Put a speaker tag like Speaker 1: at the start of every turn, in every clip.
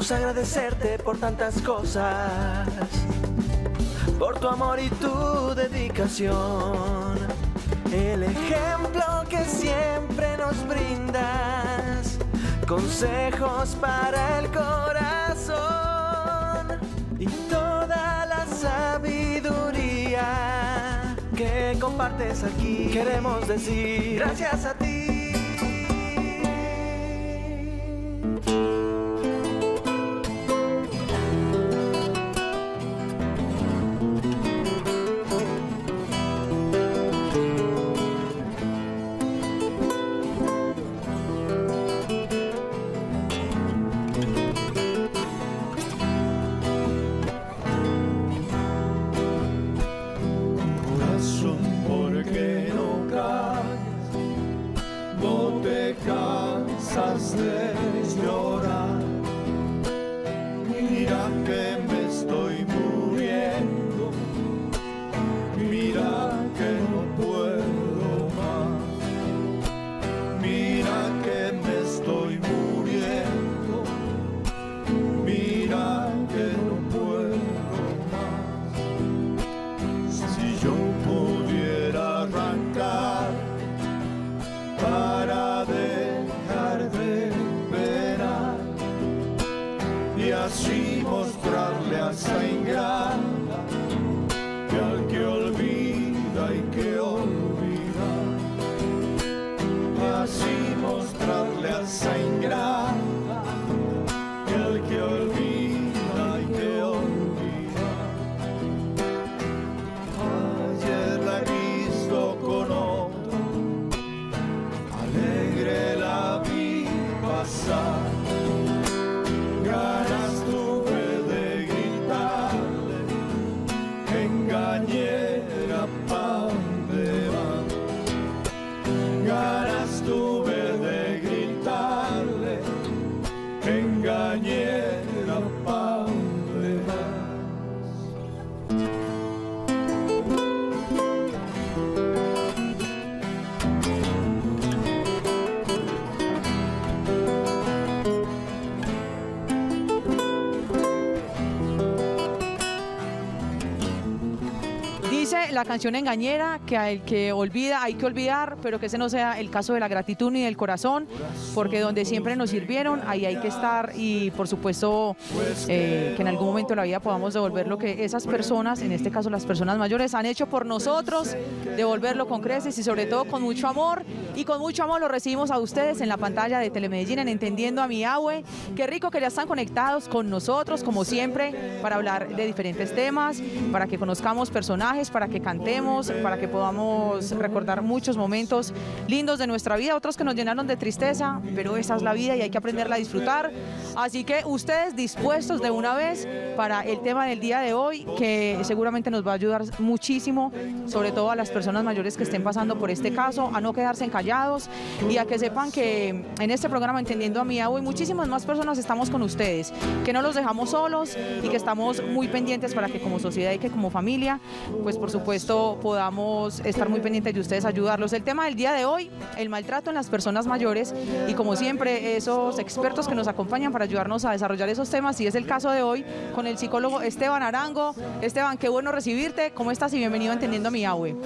Speaker 1: Queremos agradecerte por tantas cosas, por tu amor y tu dedicación. El ejemplo que siempre nos brindas, consejos para el corazón y toda la sabiduría que compartes aquí. Queremos decir gracias a ti. assim mostrar-lhe a.
Speaker 2: la canción engañera, que al que olvida hay que olvidar, pero que ese no sea el caso de la gratitud ni del corazón, porque donde siempre nos sirvieron, ahí hay que estar y por supuesto eh, que en algún momento de la vida podamos devolver lo que esas personas, en este caso las personas mayores, han hecho por nosotros, devolverlo con creces y sobre todo con mucho amor y con mucho amor lo recibimos a ustedes en la pantalla de Telemedellín en Entendiendo a mi Abue. Qué rico que ya están conectados con nosotros, como siempre, para hablar de diferentes temas, para que conozcamos personajes, para que cantemos, para que podamos recordar muchos momentos lindos de nuestra vida, otros que nos llenaron de tristeza, pero esa es la vida y hay que aprenderla a disfrutar. Así que ustedes dispuestos de una vez para el tema del día de hoy, que seguramente nos va a ayudar muchísimo, sobre todo a las personas mayores que estén pasando por este caso, a no quedarse encallados y a que sepan que en este programa Entendiendo a mi y muchísimas más personas estamos con ustedes, que no los dejamos solos y que estamos muy pendientes para que como sociedad y que como familia, pues por supuesto supuesto podamos estar muy pendientes de ustedes, ayudarlos. El tema del día de hoy, el maltrato en las personas mayores y como siempre esos expertos que nos acompañan para ayudarnos a desarrollar esos temas y es el caso de hoy con el psicólogo Esteban Arango. Esteban, qué bueno recibirte, ¿cómo estás y bienvenido a Entendiendo mi Abue?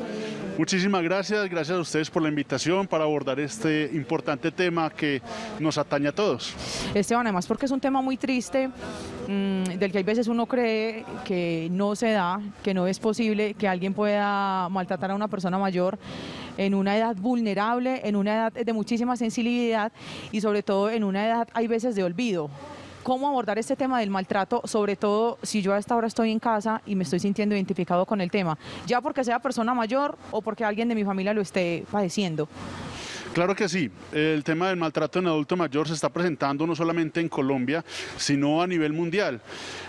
Speaker 3: Muchísimas gracias, gracias a ustedes por la invitación para abordar este importante tema que nos atañe a todos.
Speaker 2: Esteban, además porque es un tema muy triste, mm, del que hay veces uno cree que no se da, que no es posible que alguien pueda maltratar a una persona mayor en una edad vulnerable, en una edad de muchísima sensibilidad y sobre todo en una edad hay veces de olvido cómo abordar este tema del maltrato, sobre todo si yo a esta hora estoy en casa y me estoy sintiendo identificado con el tema, ya porque sea persona mayor o porque alguien de mi familia lo esté padeciendo.
Speaker 3: Claro que sí. El tema del maltrato en adulto mayor se está presentando no solamente en Colombia, sino a nivel mundial.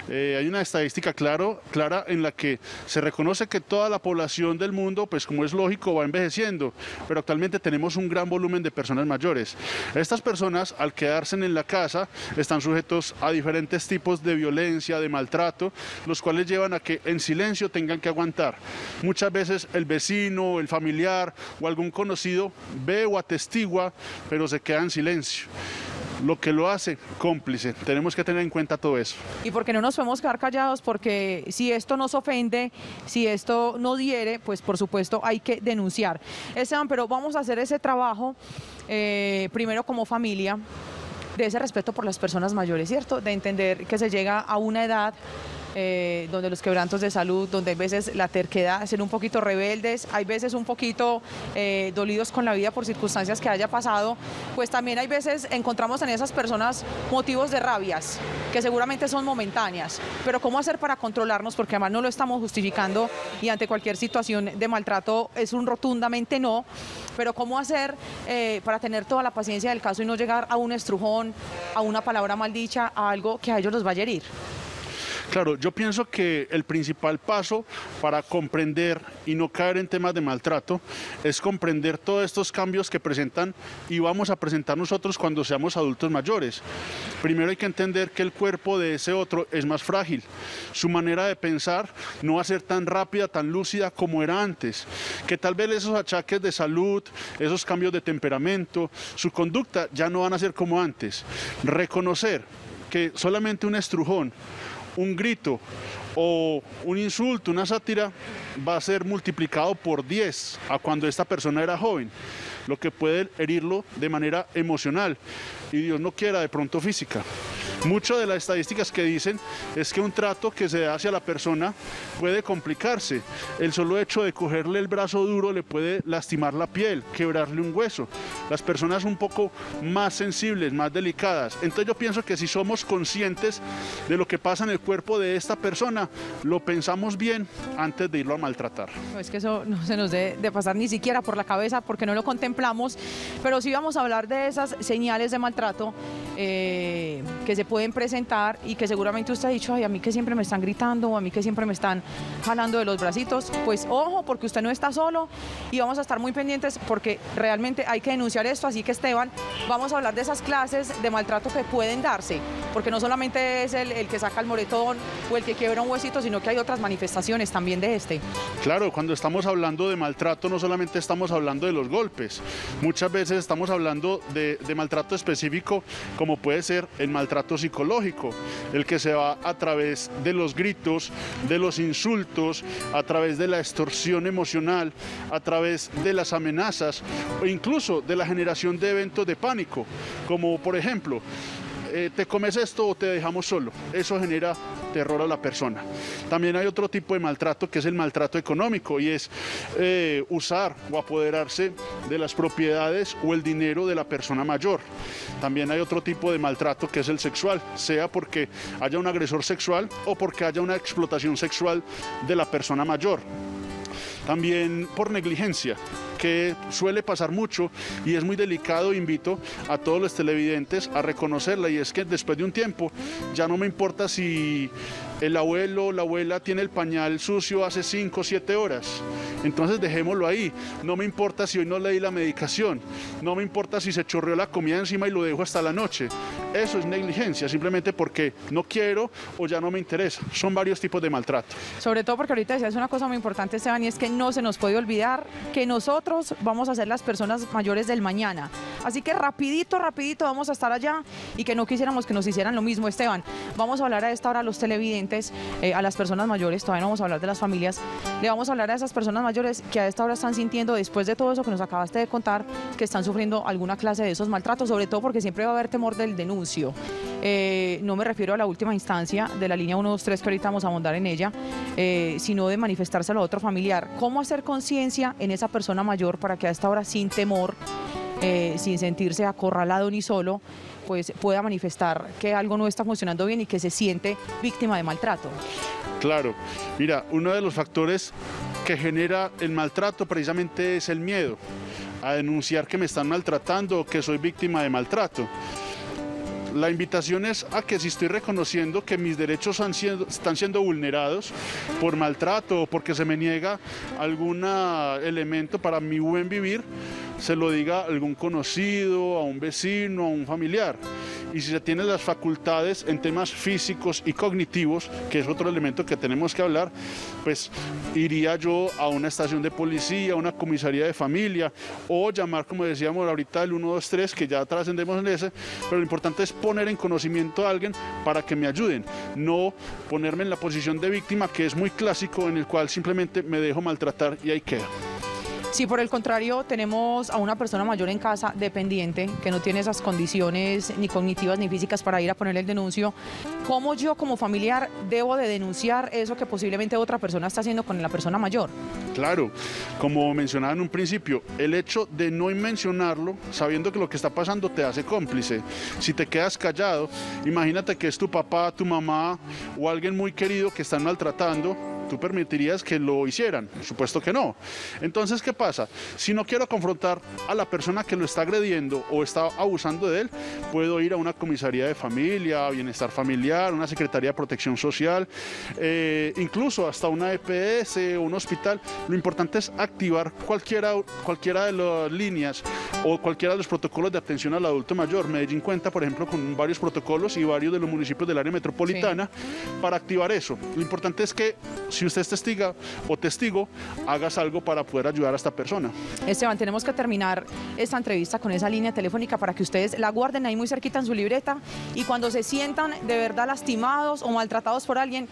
Speaker 3: Eh, hay una estadística claro, clara en la que se reconoce que toda la población del mundo, pues como es lógico, va envejeciendo, pero actualmente tenemos un gran volumen de personas mayores. Estas personas, al quedarse en la casa, están sujetos a diferentes tipos de violencia, de maltrato, los cuales llevan a que en silencio tengan que aguantar. Muchas veces el vecino, el familiar o algún conocido ve o atestigua, pero se queda en silencio. lo que lo hace, cómplice. Tenemos que tener en cuenta todo eso.
Speaker 2: Y porque no nos podemos quedar callados, porque si esto nos ofende, si esto no diere, pues por supuesto hay que denunciar. Esteban, pero vamos a hacer ese trabajo eh, primero como familia de ese respeto por las personas mayores, ¿cierto? De entender que se llega a una edad eh, donde los quebrantos de salud, donde hay veces la terquedad, ser un poquito rebeldes, hay veces un poquito eh, dolidos con la vida por circunstancias que haya pasado, pues también hay veces encontramos en esas personas motivos de rabias, que seguramente son momentáneas, pero ¿cómo hacer para controlarnos? Porque además no lo estamos justificando y ante cualquier situación de maltrato es un rotundamente no, pero ¿cómo hacer eh, para tener toda la paciencia del caso y no llegar a un estrujón, a una palabra maldicha, a algo que a ellos los va a herir?
Speaker 3: Claro, yo pienso que el principal paso para comprender y no caer en temas de maltrato es comprender todos estos cambios que presentan y vamos a presentar nosotros cuando seamos adultos mayores. Primero hay que entender que el cuerpo de ese otro es más frágil. Su manera de pensar no va a ser tan rápida, tan lúcida como era antes. Que tal vez esos achaques de salud, esos cambios de temperamento, su conducta ya no van a ser como antes. Reconocer que solamente un estrujón un grito o un insulto, una sátira, va a ser multiplicado por 10 a cuando esta persona era joven, lo que puede herirlo de manera emocional y Dios no quiera de pronto física. Muchas de las estadísticas que dicen es que un trato que se da hacia la persona puede complicarse. El solo hecho de cogerle el brazo duro le puede lastimar la piel, quebrarle un hueso. Las personas un poco más sensibles, más delicadas. Entonces yo pienso que si somos conscientes de lo que pasa en el cuerpo de esta persona, lo pensamos bien antes de irlo a maltratar.
Speaker 2: No es que eso no se nos debe de pasar ni siquiera por la cabeza porque no lo contemplamos, pero sí vamos a hablar de esas señales de maltrato eh, que se pueden presentar y que seguramente usted ha dicho, ay, a mí que siempre me están gritando o a mí que siempre me están jalando de los bracitos, pues ojo, porque usted no está solo y vamos a estar muy pendientes porque realmente hay que denunciar esto, así que Esteban, vamos a hablar de esas clases de maltrato que pueden darse, porque no solamente es el, el que saca el moretón o el que quiebra un huesito, sino que hay otras manifestaciones también de este.
Speaker 3: Claro, cuando estamos hablando de maltrato no solamente estamos hablando de los golpes, muchas veces estamos hablando de, de maltrato específico como puede ser el maltrato psicológico, el que se va a través de los gritos, de los insultos, a través de la extorsión emocional, a través de las amenazas o incluso de la generación de eventos de pánico, como por ejemplo, eh, te comes esto o te dejamos solo. Eso genera terror a la persona. También hay otro tipo de maltrato que es el maltrato económico y es eh, usar o apoderarse de las propiedades o el dinero de la persona mayor. También hay otro tipo de maltrato que es el sexual, sea porque haya un agresor sexual o porque haya una explotación sexual de la persona mayor. También por negligencia, que suele pasar mucho y es muy delicado, invito a todos los televidentes a reconocerla y es que después de un tiempo ya no me importa si el abuelo o la abuela tiene el pañal sucio hace 5 o 7 horas. Entonces dejémoslo ahí. No me importa si hoy no le di la medicación. No me importa si se chorreó la comida encima y lo dejo hasta la noche. Eso es negligencia, simplemente porque no quiero o ya no me interesa. Son varios tipos de maltrato.
Speaker 2: Sobre todo porque ahorita decías una cosa muy importante, Esteban, y es que no se nos puede olvidar que nosotros vamos a ser las personas mayores del mañana. Así que rapidito, rapidito vamos a estar allá y que no quisiéramos que nos hicieran lo mismo, Esteban. Vamos a hablar a esta hora a los televidentes, eh, a las personas mayores, todavía no vamos a hablar de las familias, le vamos a hablar a esas personas mayores que a esta hora están sintiendo, después de todo eso que nos acabaste de contar, que están sufriendo alguna clase de esos maltratos, sobre todo porque siempre va a haber temor del denuncio. Eh, no me refiero a la última instancia de la línea 123 que ahorita vamos a abundar en ella, eh, sino de manifestárselo a otro familiar. ¿Cómo hacer conciencia en esa persona mayor para que a esta hora sin temor, eh, sin sentirse acorralado ni solo, pues pueda manifestar que algo no está funcionando bien y que se siente víctima de maltrato?
Speaker 3: Claro, mira, uno de los factores que genera el maltrato precisamente es el miedo a denunciar que me están maltratando o que soy víctima de maltrato. La invitación es a que si estoy reconociendo que mis derechos están siendo vulnerados por maltrato o porque se me niega algún elemento para mi buen vivir, se lo diga a algún conocido, a un vecino, a un familiar. Y si se tienen las facultades en temas físicos y cognitivos, que es otro elemento que tenemos que hablar, pues iría yo a una estación de policía, a una comisaría de familia o llamar, como decíamos ahorita, el 123, que ya trascendemos en ese, pero lo importante es poner en conocimiento a alguien para que me ayuden, no ponerme en la posición de víctima, que es muy clásico, en el cual simplemente me dejo maltratar y ahí queda.
Speaker 2: Si por el contrario tenemos a una persona mayor en casa dependiente que no tiene esas condiciones ni cognitivas ni físicas para ir a ponerle el denuncio, ¿cómo yo como familiar debo de denunciar eso que posiblemente otra persona está haciendo con la persona mayor?
Speaker 3: Claro, como mencionaba en un principio, el hecho de no mencionarlo, sabiendo que lo que está pasando te hace cómplice. Si te quedas callado, imagínate que es tu papá, tu mamá o alguien muy querido que están maltratando ¿Tú permitirías que lo hicieran? Por supuesto que no. Entonces, ¿qué pasa? Si no quiero confrontar a la persona que lo está agrediendo o está abusando de él, puedo ir a una comisaría de familia, bienestar familiar, una secretaría de protección social, eh, incluso hasta una EPS, un hospital. Lo importante es activar cualquiera, cualquiera de las líneas o cualquiera de los protocolos de atención al adulto mayor. Medellín cuenta, por ejemplo, con varios protocolos y varios de los municipios del área metropolitana para activar eso. Lo importante es que si usted es testiga o testigo, hagas algo para poder ayudar a esta persona.
Speaker 2: Esteban, tenemos que terminar esta entrevista con esa línea telefónica para que ustedes la guarden ahí muy cerquita en su libreta y cuando se sientan de verdad lastimados o maltratados por alguien,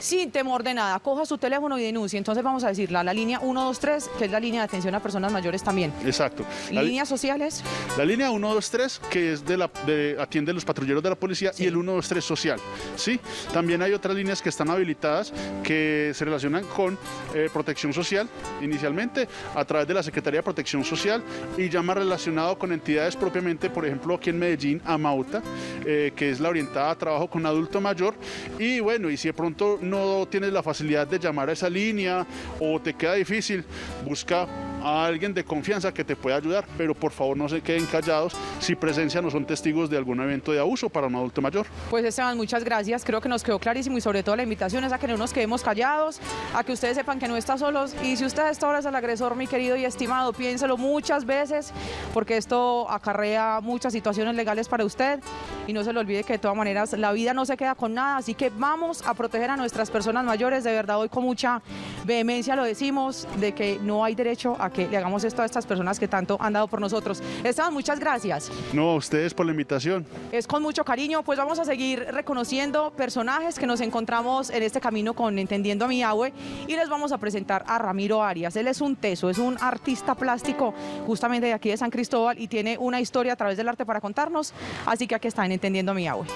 Speaker 2: sin temor de nada, coja su teléfono y denuncie. Entonces vamos a decirla, la línea 123, que es la línea de atención a personas mayores también.
Speaker 3: Exacto.
Speaker 2: ¿Líneas sociales?
Speaker 3: La línea 123, que es de la de, atiende los patrulleros de la policía, y el 123 social. ¿sí? También hay otras líneas que están habilitadas que se relacionan con eh, protección social inicialmente a través de la Secretaría de Protección Social y ya más relacionado con entidades propiamente, por ejemplo aquí en Medellín, Amauta, eh, que es la orientada a trabajo con adulto mayor. Y bueno, y si de pronto no tienes la facilidad de llamar a esa línea o te queda difícil, busca a alguien de confianza que te pueda ayudar, pero por favor no se queden callados si presencian o son testigos de algún evento de abuso para un adulto mayor.
Speaker 2: Pues Esteban, muchas gracias, creo que nos quedó clarísimo y sobre todo la invitación es a que no nos quedemos callados, a que ustedes sepan que no están solos. Y si usted está ahora es el agresor, mi querido y estimado, piénselo muchas veces porque esto acarrea muchas situaciones legales para usted. Y no se le olvide que de todas maneras la vida no se queda con nada, así que vamos a proteger a nuestras personas mayores, de verdad hoy con mucha vehemencia lo decimos, de que no hay derecho a que le hagamos esto a estas personas que tanto han dado por nosotros. Esteban, muchas gracias.
Speaker 3: No, a ustedes por la invitación.
Speaker 2: Es con mucho cariño, pues vamos a seguir reconociendo personajes que nos encontramos en este camino con Entendiendo a mi Abue y les vamos a presentar a Ramiro Arias. Él es un teso, es un artista plástico justamente de aquí de San Cristóbal y tiene una historia a través del arte para contarnos, así que aquí está en Entendiendo a mi Abue.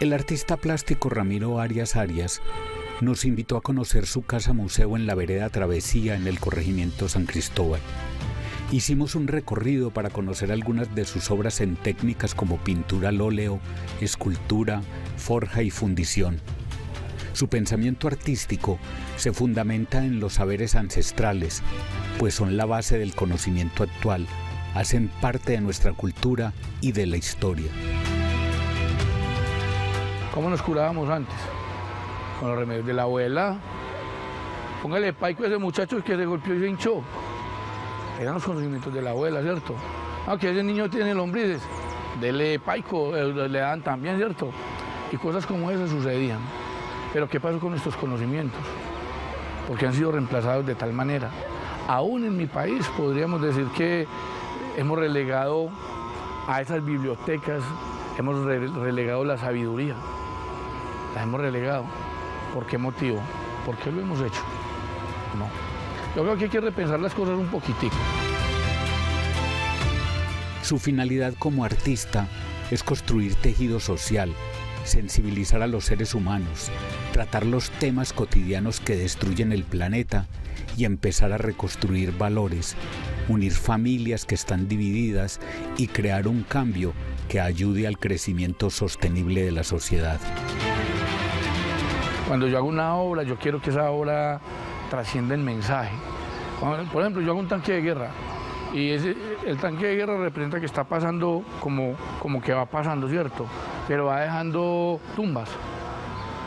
Speaker 4: El artista plástico Ramiro Arias Arias nos invitó a conocer su casa museo en la vereda Travesía en el corregimiento San Cristóbal. Hicimos un recorrido para conocer algunas de sus obras en técnicas como pintura al óleo, escultura, forja y fundición. Su pensamiento artístico se fundamenta en los saberes ancestrales, pues son la base del conocimiento actual, hacen parte de nuestra cultura y de la historia.
Speaker 5: ¿Cómo nos curábamos antes? Con los remedios de la abuela. Póngale paico a ese muchacho que se golpeó y se hinchó. Eran los conocimientos de la abuela, ¿cierto? Aunque ese niño tiene lombrices, dele paico, eh, le dan también, ¿cierto? Y cosas como esas sucedían. Pero ¿qué pasó con nuestros conocimientos? Porque han sido reemplazados de tal manera. Aún en mi país podríamos decir que hemos relegado a esas bibliotecas, hemos relegado la sabiduría la hemos relegado. ¿Por qué motivo? ¿Por qué lo hemos hecho? No. Yo creo que hay que repensar las cosas un poquitico.
Speaker 4: Su finalidad como artista es construir tejido social, sensibilizar a los seres humanos, tratar los temas cotidianos que destruyen el planeta y empezar a reconstruir valores, unir familias que están divididas y crear un cambio que ayude al crecimiento sostenible de la sociedad.
Speaker 5: Cuando yo hago una obra, yo quiero que esa obra trascienda el mensaje. Por ejemplo, yo hago un tanque de guerra y ese, el tanque de guerra representa que está pasando como, como que va pasando, ¿cierto? Pero va dejando tumbas.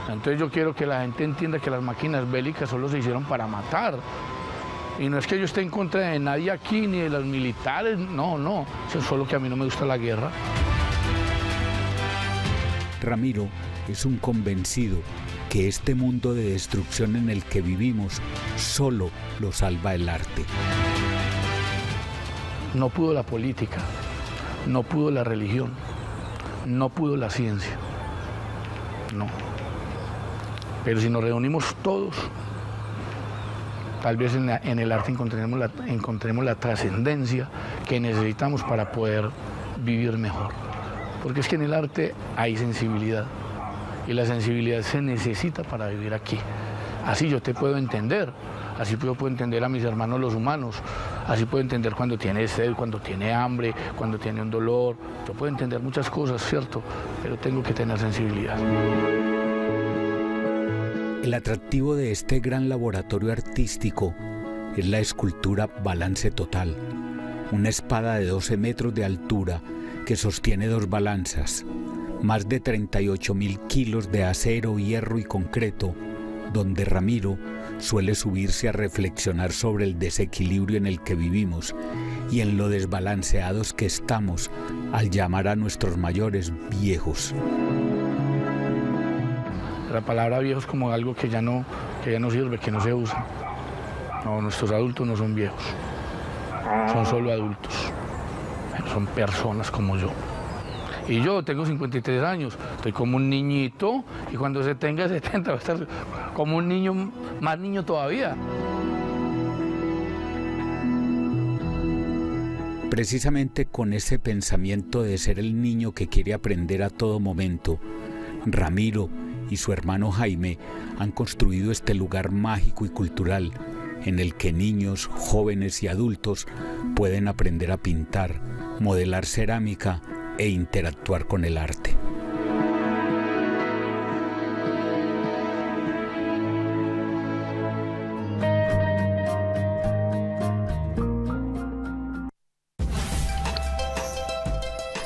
Speaker 5: Entonces yo quiero que la gente entienda que las máquinas bélicas solo se hicieron para matar. Y no es que yo esté en contra de nadie aquí, ni de los militares, no, no. Es solo que a mí no me gusta la guerra.
Speaker 4: Ramiro es un convencido que este mundo de destrucción en el que vivimos solo lo salva el arte.
Speaker 5: No pudo la política, no pudo la religión, no pudo la ciencia. No. Pero si nos reunimos todos, tal vez en, el arte encontremos la, encontremos la trascendencia que necesitamos para poder vivir mejor. Porque es que en el arte hay sensibilidad y la sensibilidad se necesita para vivir aquí. Así yo te puedo entender, así yo puedo entender a mis hermanos los humanos, así puedo entender cuando tiene sed, cuando tiene hambre, cuando tiene un dolor. Yo puedo entender muchas cosas, ¿cierto? Pero tengo que tener sensibilidad.
Speaker 4: El atractivo de este gran laboratorio artístico es la escultura Balance Total, una espada de 12 metros de altura que sostiene dos balanzas, más de 38 mil kilos de acero, hierro y concreto, donde Ramiro suele subirse a reflexionar sobre el desequilibrio en el que vivimos y en lo desbalanceados que estamos al llamar a nuestros mayores viejos.
Speaker 5: La palabra viejos como algo que ya no, que ya no sirve, que no se usa. No, nuestros adultos no son viejos, son solo adultos, son personas como yo. Y yo tengo 53 años, estoy como un niñito y cuando se tenga 70 va a estar como un niño, más niño todavía.
Speaker 4: Precisamente con ese pensamiento de ser el niño que quiere aprender a todo momento, Ramiro y su hermano Jaime han construido este lugar mágico y cultural en el que niños, jóvenes y adultos pueden aprender a pintar, modelar cerámica e interactuar con el arte.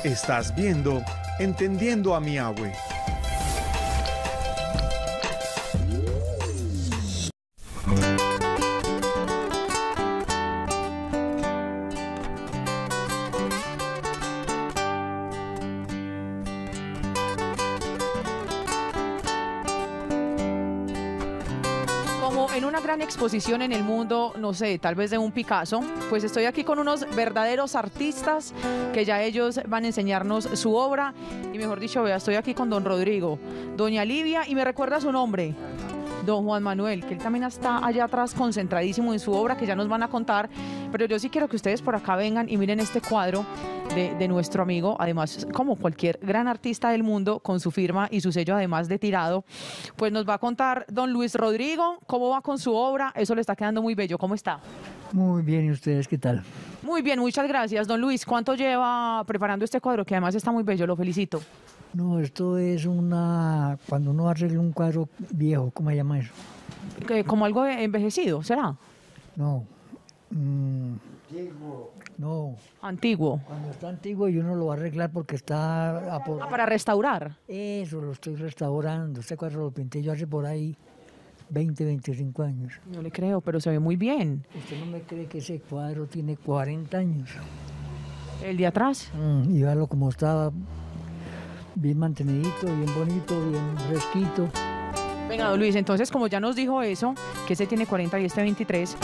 Speaker 6: Estás viendo Entendiendo a mi
Speaker 2: exposición en el mundo, no sé, tal vez de un Picasso, pues estoy aquí con unos verdaderos artistas que ya ellos van a enseñarnos su obra. Y mejor dicho, vea, estoy aquí con don Rodrigo, doña Livia, y me recuerda su nombre don Juan Manuel, que él también está allá atrás concentradísimo en su obra, que ya nos van a contar, pero yo sí quiero que ustedes por acá vengan y miren este cuadro de, nuestro amigo, además como cualquier gran artista del mundo, con su firma y su sello además de tirado, pues nos va a contar don Luis Rodrigo cómo va con su obra, eso le está quedando muy bello, ¿cómo está?
Speaker 7: Muy bien, ¿y ustedes qué tal?
Speaker 2: Muy bien, muchas gracias. Don Luis, ¿cuánto lleva preparando este cuadro? Que además está muy bello, lo felicito.
Speaker 7: No, esto es una. Cuando uno arregla un cuadro viejo, ¿cómo se llama eso?
Speaker 2: ¿Como algo envejecido, será?
Speaker 7: No. Mm, no.
Speaker 2: Antiguo.
Speaker 7: Cuando está antiguo y uno lo va a arreglar porque está...
Speaker 2: Ah, para restaurar.
Speaker 7: Eso, lo estoy restaurando. Este cuadro lo pinté yo hace por ahí 20, 25 años.
Speaker 2: No le creo, pero se ve muy bien.
Speaker 7: ¿Usted no me cree que ese cuadro tiene 40 años?
Speaker 2: ¿El de atrás?
Speaker 7: Mm, y véalo como estaba bien mantenidito, bien bonito, bien fresquito.
Speaker 2: Venga, don Luis, entonces como ya nos dijo eso, que ese tiene 40 y este 23,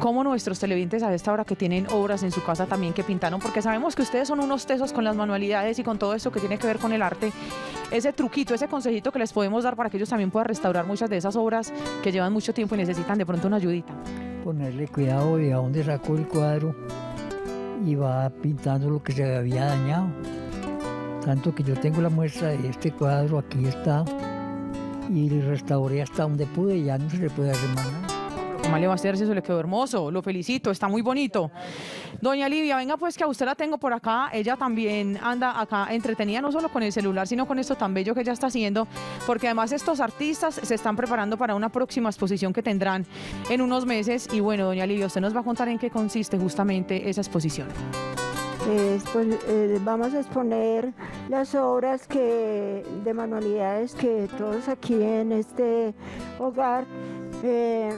Speaker 2: ¿cómo nuestros televidentes a esta hora que tienen obras en su casa también que pintaron? Porque sabemos que ustedes son unos tesos con las manualidades y con todo esto que tiene que ver con el arte. Ese truquito, ese consejito que les podemos dar para que ellos también puedan restaurar muchas de esas obras que llevan mucho tiempo y necesitan de pronto una ayudita.
Speaker 7: Ponerle cuidado de a dónde sacó el cuadro y va pintando lo que se había dañado. Tanto que yo tengo la muestra de este cuadro, aquí está, y restauré hasta donde pude ya no se le puede hacer más nada.
Speaker 2: ¿Cómo le va a hacer eso le quedó hermoso? Lo felicito, está muy bonito. Doña Livia, venga pues que a usted la tengo por acá. Ella también anda acá entretenida no solo con el celular, sino con esto tan bello que ella está haciendo, porque además estos artistas se están preparando para una próxima exposición que tendrán en unos meses. Y bueno, doña Livia, usted nos va a contar en qué consiste justamente esa exposición
Speaker 8: pues eh, vamos a exponer las obras que, de manualidades que todos aquí en este hogar eh,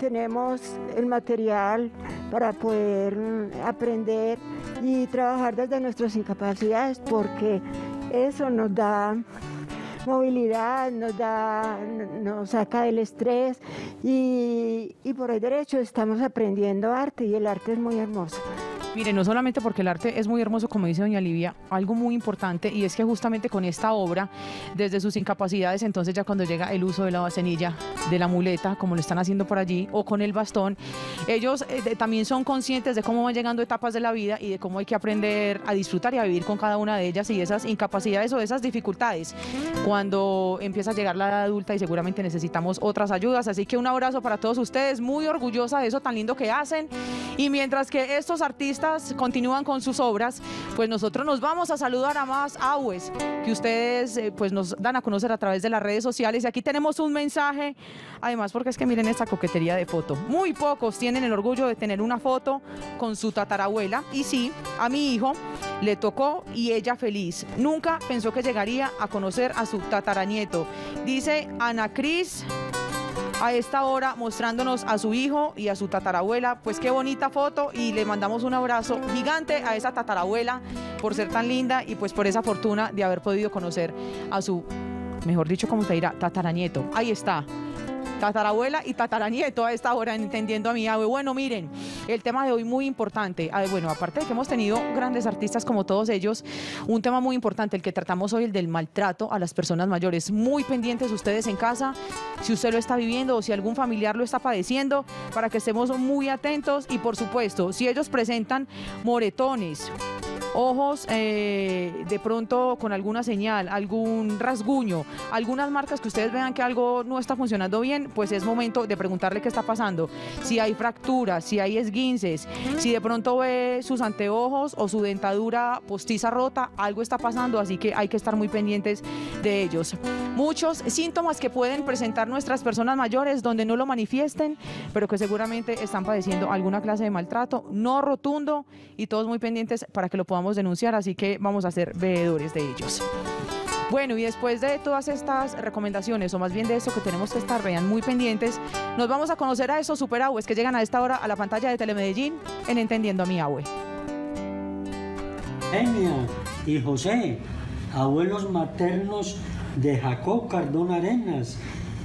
Speaker 8: tenemos el material para poder aprender y trabajar desde nuestras incapacidades porque eso nos da movilidad, nos da, nos saca del estrés y, y por el derecho estamos aprendiendo arte y el arte es muy hermoso.
Speaker 2: Mire, no solamente porque el arte es muy hermoso, como dice doña Livia, algo muy importante y es que justamente con esta obra, desde sus incapacidades, entonces ya cuando llega el uso de la bacenilla, de la muleta, como lo están haciendo por allí, o con el bastón, ellos eh, también son conscientes de cómo van llegando etapas de la vida y de cómo hay que aprender a disfrutar y a vivir con cada una de ellas y esas incapacidades o esas dificultades cuando empieza a llegar la edad adulta y seguramente necesitamos otras ayudas. Así que un abrazo para todos ustedes, muy orgullosa de eso tan lindo que hacen. Y mientras que estos artistas continúan con sus obras, pues nosotros nos vamos a saludar a más agues que ustedes eh, pues nos dan a conocer a través de las redes sociales. Y aquí tenemos un mensaje, además porque es que miren esta coquetería de foto. Muy pocos tienen el orgullo de tener una foto con su tatarabuela. Y sí, a mi hijo le tocó y ella feliz. Nunca pensó que llegaría a conocer a su tataranieto. Dice Ana Cris a esta hora mostrándonos a su hijo y a su tatarabuela. Pues qué bonita foto y le mandamos un abrazo gigante a esa tatarabuela por ser tan linda y pues por esa fortuna de haber podido conocer a su, mejor dicho, como se dirá, tataranieto. Ahí está tatarabuela y tataranieto a esta hora, entendiendo a mi ave. Bueno, miren, el tema de hoy muy importante. Bueno, aparte de que hemos tenido grandes artistas como todos ellos, un tema muy importante, el que tratamos hoy, el del maltrato a las personas mayores. Muy pendientes ustedes en casa, si usted lo está viviendo o si algún familiar lo está padeciendo, para que estemos muy atentos y por supuesto, si ellos presentan moretones, ojos eh, de pronto con alguna señal, algún rasguño, algunas marcas que ustedes vean que algo no está funcionando bien, pues es momento de preguntarle qué está pasando. Si hay fracturas, si hay esguinces, si de pronto ve sus anteojos o su dentadura postiza rota, algo está pasando, así que hay que estar muy pendientes de ellos. Muchos síntomas que pueden presentar nuestras personas mayores donde no lo manifiesten, pero que seguramente están padeciendo alguna clase de maltrato, no rotundo y todos muy pendientes para que lo podamos denunciar, así que vamos a ser veedores de ellos. Bueno, y después de todas estas recomendaciones, o más bien de eso que tenemos que estar, vean, muy pendientes, nos vamos a conocer a esos superagues que llegan a esta hora a la pantalla de Telemedellín en Entendiendo a mi Abue.
Speaker 9: Enia y José, abuelos maternos de Jacob Cardón Arenas,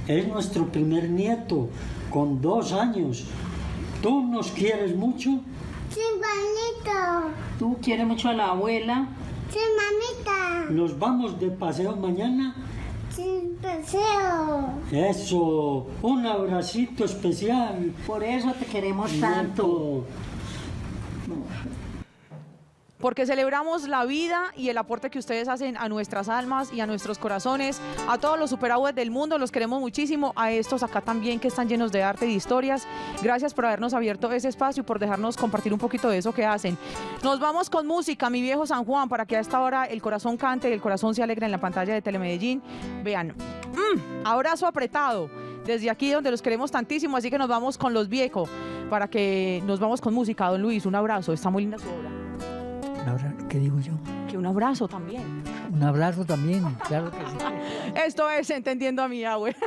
Speaker 9: es nuestro primer nieto, con dos años. ¿Tú nos quieres mucho?
Speaker 10: Sí, bonito.
Speaker 11: ¿Tú quieres mucho a la abuela?
Speaker 10: Sí, mamita.
Speaker 9: ¿Nos vamos de paseo mañana?
Speaker 10: Sí, paseo.
Speaker 9: Eso, un abracito especial.
Speaker 11: Por eso te queremos tanto.
Speaker 2: Porque celebramos la vida y el aporte que ustedes hacen a nuestras almas y a nuestros corazones, a todos los superaguas del mundo, los queremos muchísimo, a estos acá también que están llenos de arte y de historias. Gracias por habernos abierto ese espacio y por dejarnos compartir un poquito de eso que hacen. Nos vamos con música, mi viejo San Juan, para que a esta hora el corazón cante y el corazón se alegre en la pantalla de Telemedellín. Vean, mm, abrazo apretado desde aquí donde los queremos tantísimo, así que nos vamos con los viejos para que nos vamos con música. Don Luis, un abrazo, está muy linda su obra.
Speaker 7: ¿Qué digo yo?
Speaker 2: Que un abrazo también.
Speaker 7: Un abrazo también, claro que sí.
Speaker 2: Esto es Entendiendo a mi abue.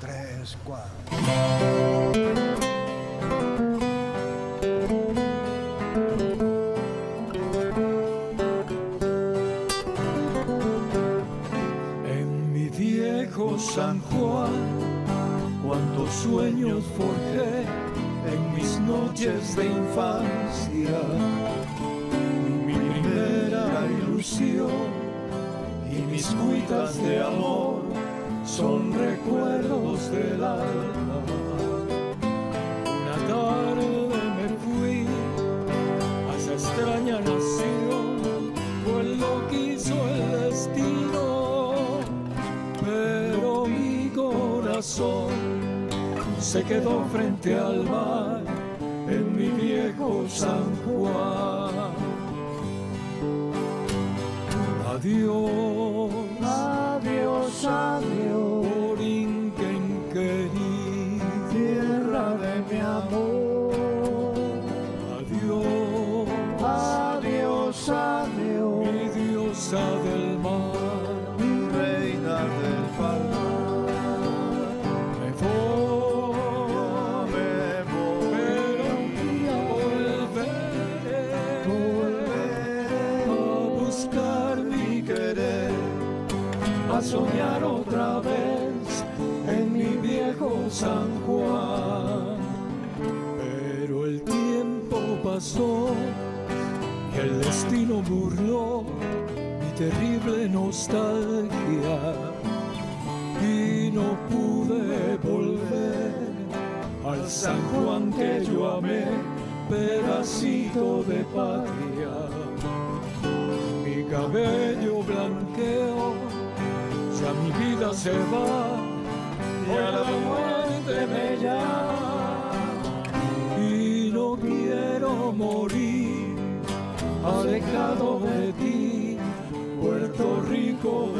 Speaker 12: Tres, cuatro.
Speaker 13: En mi viejo San Juan, cuántos sueños forjé noches de infancia. Mi primera ilusión y mis cuitas de amor son recuerdos del alma. Una tarde me fui a esa extraña nación, pues lo quiso el destino, pero mi corazón se quedó frente al mar en mi viejo San Juan. Adiós, soñar otra vez en mi viejo San Juan. Pero el tiempo pasó y el destino burló mi terrible nostalgia y no pude volver al San Juan que yo amé, pedacito de patria. Mi cabello blanqueo, ya mi vida se va, ya la muerte me llama. Y no quiero morir alejado de ti, Puerto Rico